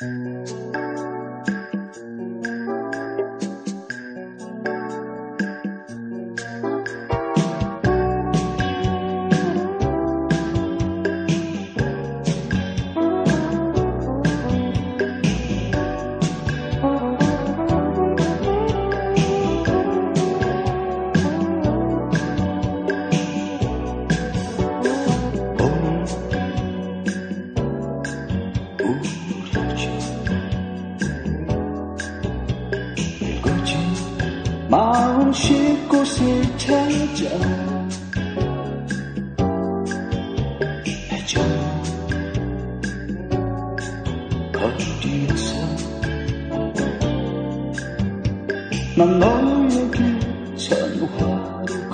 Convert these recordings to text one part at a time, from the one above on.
うん。 마음 쉴 곳을 찾아 해줘. 거리에서 난 너에게 전화로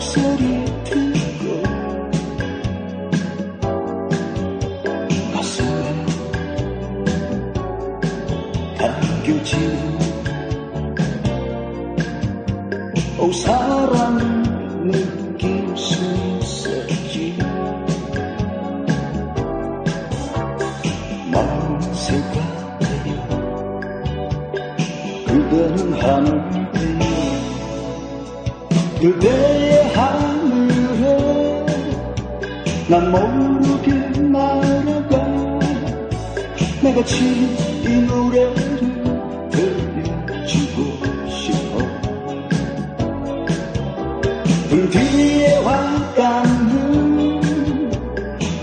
너의 목소리 듣고 가슴에 당겨지는 오 사랑을 느낄 수 있었지 마음새가 되어 그대는 하늘 되어 그대의 하늘에 난 모르게 날아가 내가 이 노래를 들려주고 싶어. 등 뒤에 와닿는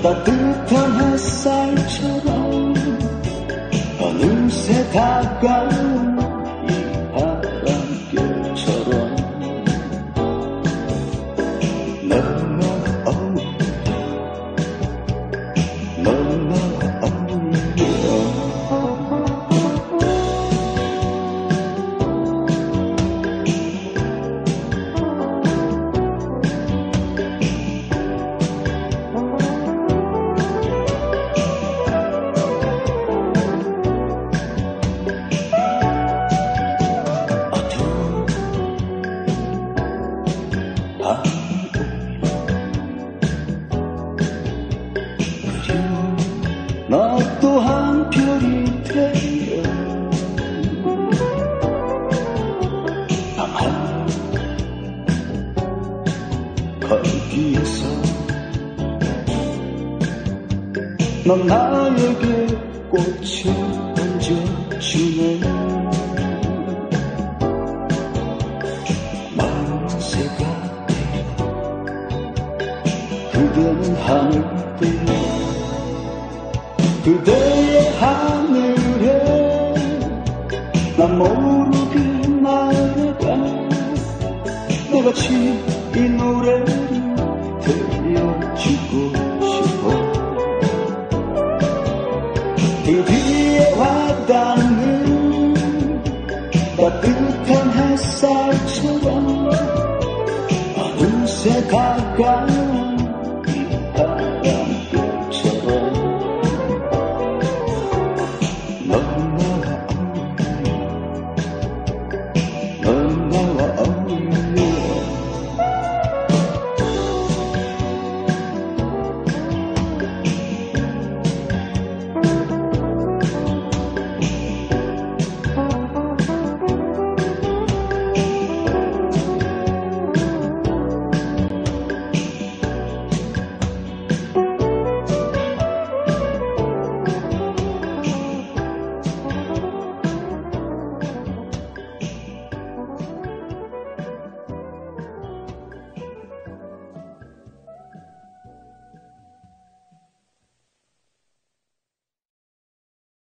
따뜻한 햇살처럼 어느새 다가온 너 넌 나에게 꽃을 얹어주네. 마음새가 되어 그대는 하늘 되어 그대의 하늘에 난 모르게 날아가 내가 이 따뜻한 햇살처럼